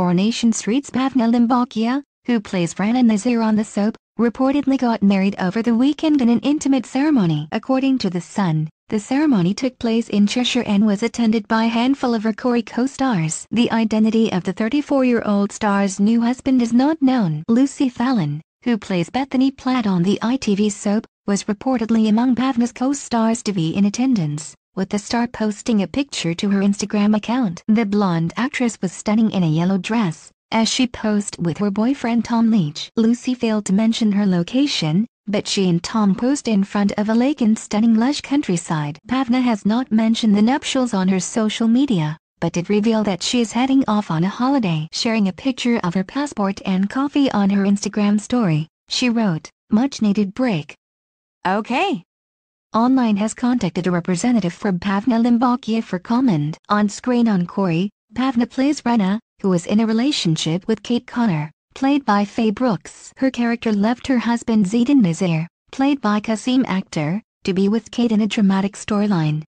Coronation Street's Bhavna Limbachia, who plays Rana Nazir on the soap, reportedly got married over the weekend in an intimate ceremony. According to The Sun, the ceremony took place in Cheshire and was attended by a handful of Rory co-stars. The identity of the 34-year-old star's new husband is not known. Lucy Fallon, who plays Bethany Platt on the ITV soap, was reportedly among Bhavna's co-stars to be in attendance, with the star posting a picture to her Instagram account. The blonde actress was stunning in a yellow dress, as she posed with her boyfriend Tom Leach. Lucy failed to mention her location, but she and Tom posed in front of a lake in stunning lush countryside. Bhavna has not mentioned the nuptials on her social media, but did reveal that she is heading off on a holiday. Sharing a picture of her passport and coffee on her Instagram story, she wrote, much needed break. Okay. Online has contacted a representative for Bhavna Limbachia for comment. On screen on Corrie, Bhavna plays Rana, who is in a relationship with Kate Connor played by Faye Brooks. Her character left her husband Zeedan Nazir, played by Qasim Akhtar, to be with Kate in a dramatic storyline.